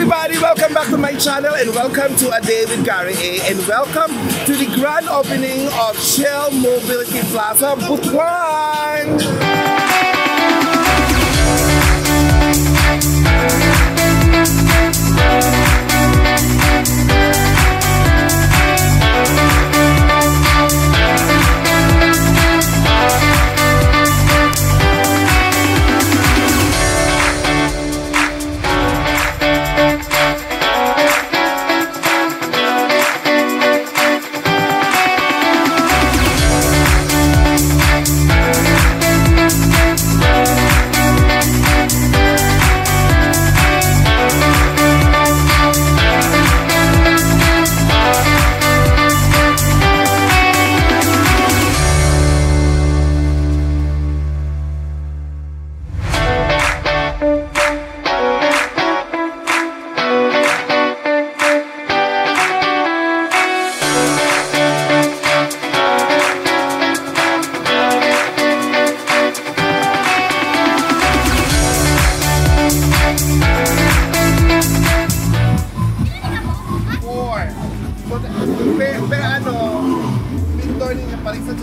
everybody, welcome back to my channel and welcome to A Day with Gary A and welcome to the grand opening of Shell Mobility Plaza Butuan.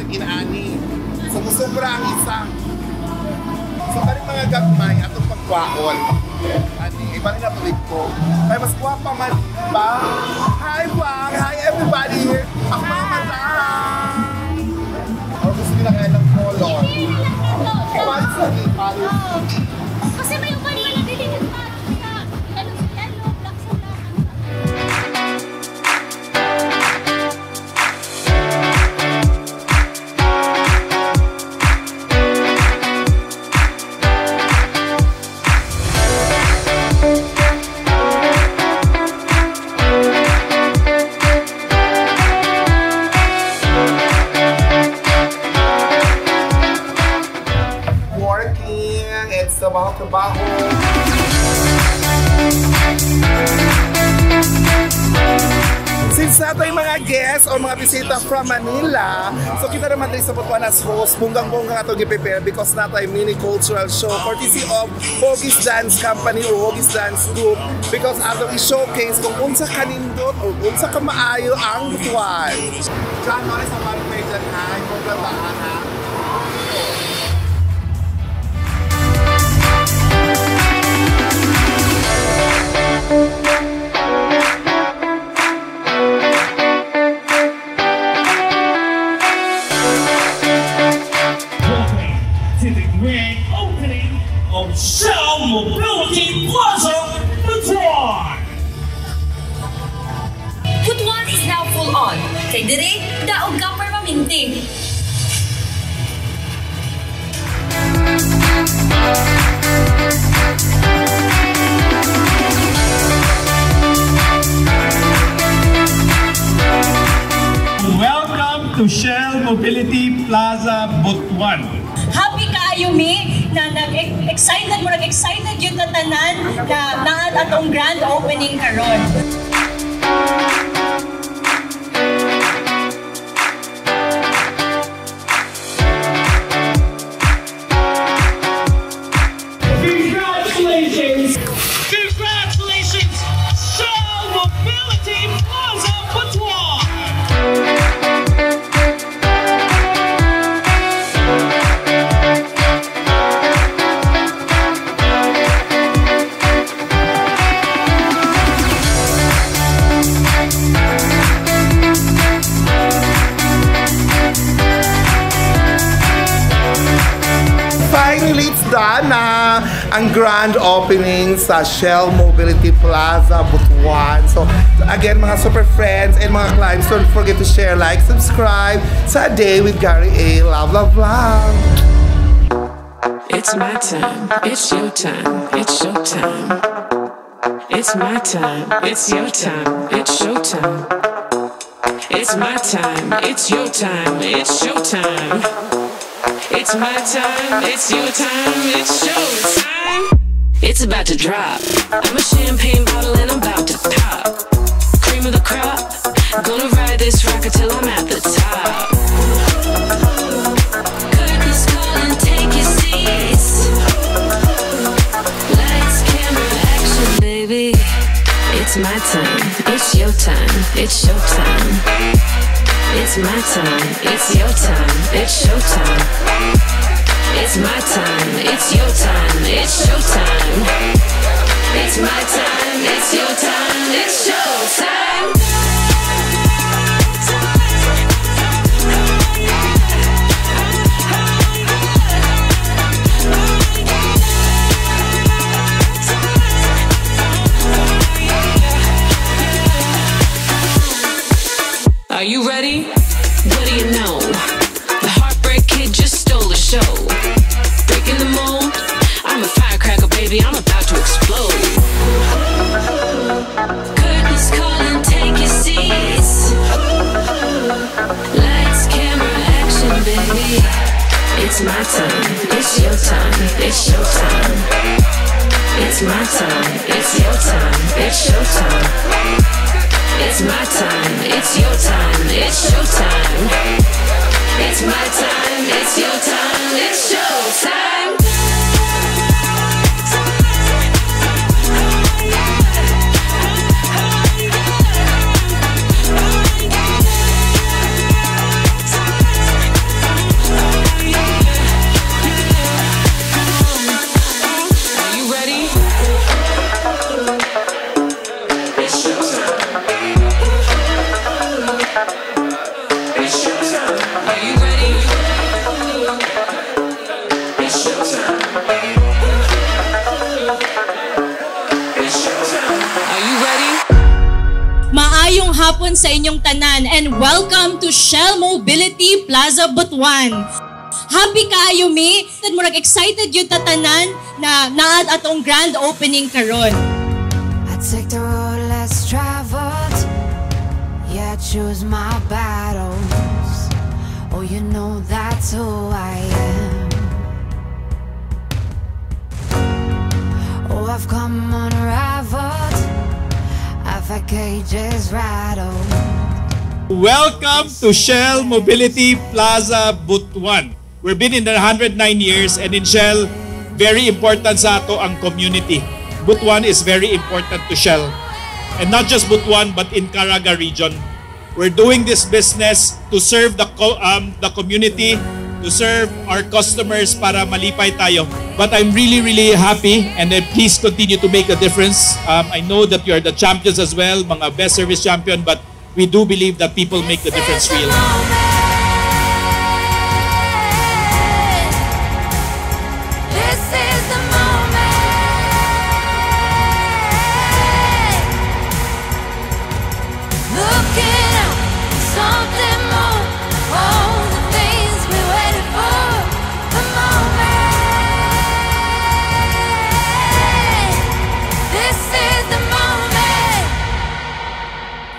So, musobra ang isa. So, kani mga gagmay atong pagkwaon. Ani, iba rin natulig ko. Kaya mas guwapa man ba? Hi, vlog! Hi, everybody! Mama lang! Or gusto nila kaya ng color. Paano sa trabaho. Since nato yung mga guests o mga bisita from Manila, so kita naman tayo sa Butuan as host, bunggang-bunggang ato gi-prepare because nato yung mini cultural show courtesy of Hogis Dance Company or Hogis Dance Group because ato i-showcase kung unsa kanindot o unsa kamaayo ang Butuan. John, ano sa mga dyan ha? Kung Daog ka permanente. Welcome to Shell Mobility Plaza Butuan. Happy kaayo mi na nag-excited mo nag-excited yung tatanan na naad atong grand opening karon. Finally, it's done na ang grand opening sa Shell Mobility Plaza, Butuan. So, again, mga super friends and mga clients, don't forget to share, like, subscribe sa Day with Gary A. Love, love, love. It's my time, it's your time, it's your time. It's my time, it's your time, it's showtime. It's my time, it's your time, it's showtime. It's my time, it's your time, it's show time. It's about to drop. I'm a champagne bottle and I'm about to pop. Cream of the crop, gonna ride this rocket till I'm at the top. Curtains take your seats. Lights, camera, action, baby. It's my time, it's your time, it's your time. It's my time, it's your time, it's your time. It's my time, it's your time, it's your time. It's my time, it's your time, it's your time. Are you ready? It's my time. It's your time. It's your time. It's my time, it's your time, it's your time. It's my time, it's your time, it's your time. Maayong hapon sa inyong tanan and welcome to Shell Mobility Plaza Butuan. Happy kaayo mi, mo excited yung tatanan na naad atong grand opening karon. I take choose my battles. Oh, you know that's who I am. Oh, I've come unraveled. I've had cages rattled. Welcome to Shell Mobility Plaza Butuan. We've been in there 109 years and in Shell, very important sa ato ang community. Butuan is very important to Shell. And not just Butuan but in Caraga region. We're doing this business to serve the co- um, the community, to serve our customers para malipay tayo. But I'm really, really happy and then please continue to make a difference. Um, I know that you are the champions as well, mga best service champion, but we do believe that people make the difference real.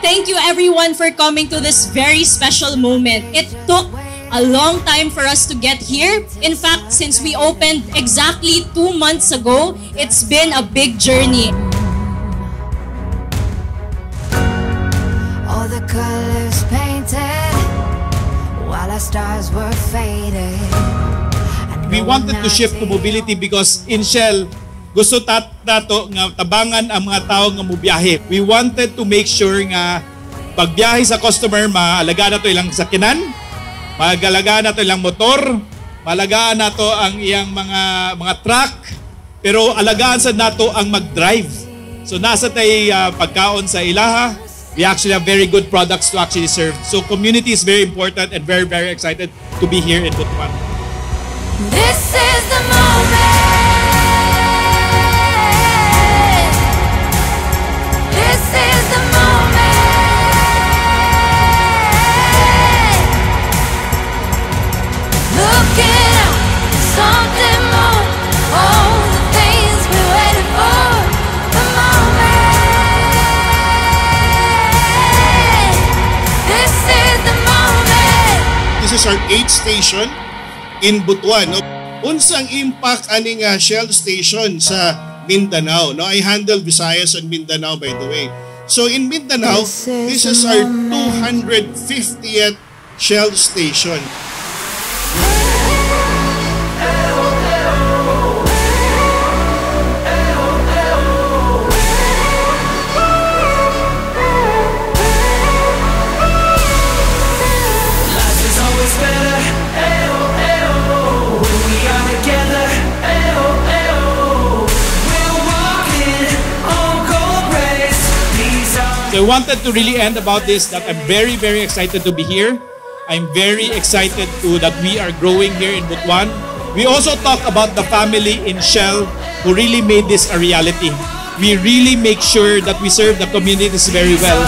Thank you everyone for coming to this very special moment. It took a long time for us to get here. In fact, since we opened exactly two months ago, it's been a big journey. All the colors painted while our stars were faded. We wanted to shift to mobility because in Shell, gusto tat nato nga tabangan ang mga tao nga mubiyahe. We wanted to make sure nga pagbiyahe sa customer, maalaga na to ilang sakinan, magalaga na to ilang motor, malagaan na to ang iyang mga mga truck, pero alagaan sa nato ang mag-drive. So nasa tay uh, pagkaon sa ilaha, we actually have very good products to actually serve. So community is very important and very, very excited to be here in Butuan. This is This is our 8th station in Butuan. No? Unsang impact ani nga Shell station sa Mindanao. No, I handle Visayas and Mindanao by the way. So in Mindanao, This is this is the our moment. 250th Shell station. Wanted to really end about this that I'm very, very excited to be here. I'm very excited to that we are growing here in Butuan. We also talk about the family in Shell who really made this a reality. We really make sure that we serve the communities very well.